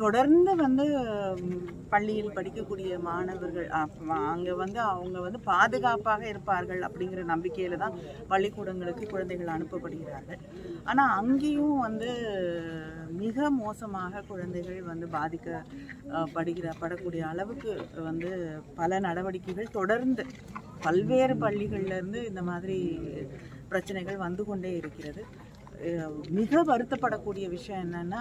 தொடர்ந்து வந்து பள்ளியில் படிக்கக்கூடிய மாணவர்கள் அங்கே வந்து அவங்க வந்து பாதுகாப்பாக இருப்பார்கள் அப்படிங்கிற நம்பிக்கையில் தான் பள்ளிக்கூடங்களுக்கு குழந்தைகள் அனுப்பப்படுகிறார்கள். ஆனால் அங்கேயும் வந்து மிக மோசமாக குழந்தைகள் வந்து பாதிக்க படுகிற படக்கூடிய அளவுக்கு வந்து பல நடவடிக்கைகள் தொடர்ந்து பல்வேறு பள்ளிகள்லேருந்து இந்த மாதிரி பிரச்சனைகள் வந்து கொண்டே இருக்கிறது. மிக வருத்தப்படக்கூடிய விஷயம் என்னன்னா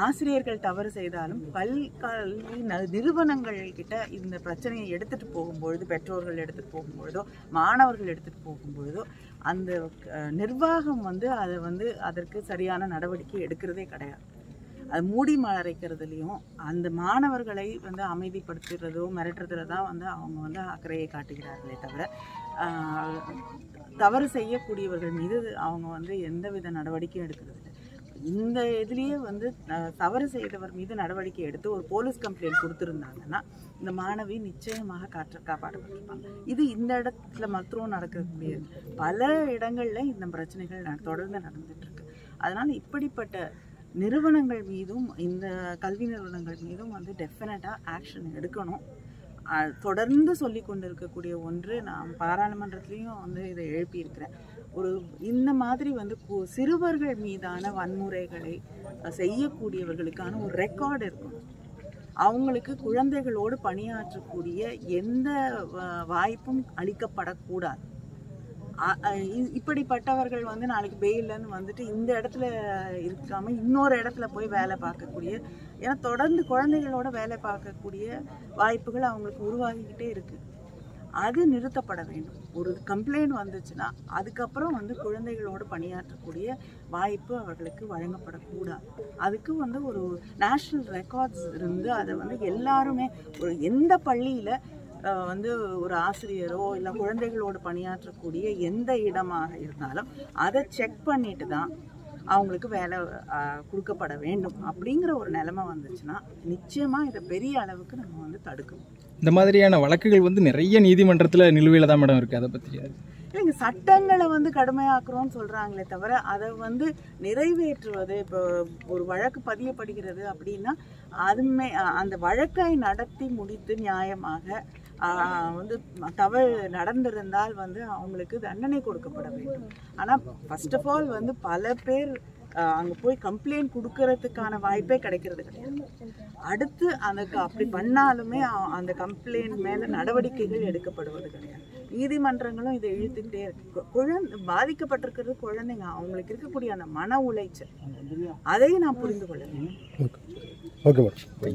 ஆசிரியர்கள் தவறு செய்தாலும் பல்கல்வி நிறுவனங்கள் கிட்ட இந்த பிரச்சனையை எடுத்துட்டு போகும்பொழுது பெற்றோர்கள் எடுத்துட்டு போகும்பொழுதோ மாணவர்கள் எடுத்துட்டு போகும்பொழுதோ அந்த நிர்வாகம் வந்து அதை வந்து அதற்கு சரியான நடவடிக்கை எடுக்கிறதே கிடையாது. அது மூடி மறைக்கிறதுலையும் அந்த மாணவர்களை வந்து அமைதிப்படுத்துறதோ மிரட்டுறதுல தான் வந்து அவங்க வந்து அக்கறையை காட்டுகிறார்களே தவிர தவறு செய்யக்கூடியவர்கள் மீது அவங்க வந்து எந்தவித நடவடிக்கையும் எடுக்கிறது இல்லை இந்த இதுலேயே வந்து தவறு செய்தவர் மீது நடவடிக்கை எடுத்து ஒரு போலீஸ் கம்ப்ளைண்ட் கொடுத்துருந்தாங்கன்னா இந்த மாணவி நிச்சயமாக காற்று காப்பாற்றப்பட்டிருப்பாங்க. இது இந்த இடத்துல மாத்திரம் நடக்கக்கூடிய பல இடங்களில் இந்த பிரச்சனைகள் தொடர்ந்து நடந்துட்டு இருக்கு. இப்படிப்பட்ட நிறுவனங்கள் மீதும் இந்த கல்வி நிறுவனங்கள் மீதும் வந்து டெஃபினட்டாக ஆக்ஷன் எடுக்கணும். தொடர்ந்து சொல்லி கொண்டு இருக்கக்கூடிய ஒன்று நான் பாராளுமன்றத்துலேயும் வந்து இதை எழுப்பியிருக்கிறேன். ஒரு இந்த மாதிரி வந்து கு- சிறுவர்கள் மீதான வன்முறைகளை செய்யக்கூடியவர்களுக்கான ஒரு ரெக்கார்டு இருக்கணும். அவங்களுக்கு குழந்தைகளோடு பணியாற்றக்கூடிய எந்த வாய்ப்பும் அளிக்கப்படக்கூடாது. இப்படிப்பட்டவர்கள் வந்து நாளைக்கு பெயிலன்னு வந்துட்டு இந்த இடத்துல இருக்காமல் இன்னொரு இடத்துல போய் வேலை பார்க்கக்கூடிய ஏன்னா தொடர்ந்து குழந்தைகளோட வேலை பார்க்கக்கூடிய வாய்ப்புகள் அவங்களுக்கு உருவாகிக்கிட்டே இருக்குது அது நிறுத்தப்பட வேண்டும். ஒரு கம்ப்ளைண்ட் வந்துச்சுன்னா அதுக்கப்புறம் வந்து குழந்தைகளோடு பணியாற்றக்கூடிய வாய்ப்பு அவர்களுக்கு வழங்கப்படக்கூடாது. அதுக்கு வந்து ஒரு நேஷ்னல் ரெக்கார்ட்ஸ் இருந்து அதை வந்து எல்லாருமே ஒரு எந்த பள்ளியில் வந்து ஒரு ஆசிரியரோ இல்லை குழந்தைகளோடு பணியாற்றக்கூடிய எந்த இடமாக இருந்தாலும் அதை செக் பண்ணிட்டு தான் அவங்களுக்கு வேலை கொடுக்கப்பட வேண்டும் அப்படிங்கிற ஒரு நிலைமை வந்துச்சுன்னா நிச்சயமாக இதை பெரிய அளவுக்கு நம்ம வந்து தடுக்கணும். இந்த மாதிரியான வழக்குகள் வந்து நிறைய நீதிமன்றத்தில் நிலுவையில் தான் மேடம் இருக்குது அதை பற்றி இல்லைங்க சட்டங்களை வந்து கடுமையாக்குறோம்னு சொல்றாங்களே தவிர அதை வந்து நிறைவேற்றுவது இப்போ ஒரு வழக்கு பதியப்படுகிறது அப்படின்னா அதுமே அந்த வழக்கை நடத்தி முடித்து நியாயமாக வந்து தவறு நடந்திருந்தால் வந்து அவங்களுக்கு தண்டனை கொடுக்கப்பட வேண்டும். ஆனால் ஃபர்ஸ்ட் ஆஃப் ஆல் வந்து பல பேர் அங்கே போய் கம்ப்ளைண்ட் கொடுக்கறதுக்கான வாய்ப்பே கிடைக்கிறது கிடையாது. அடுத்து அதுக்கு அப்படி பண்ணாலுமே அந்த கம்ப்ளைண்ட் மேலே நடவடிக்கைகள் எடுக்கப்படுவது கிடையாது. நீதிமன்றங்களும் இதை இழுத்துக்கிட்டே இருக்கு. குழந்தை பாதிக்கப்பட்டிருக்கிறது குழந்தைங்க. அவங்களுக்கு இருக்கக்கூடிய அந்த மன உளைச்சல். அதையும் நான் புரிந்து கொள்ள ஓகே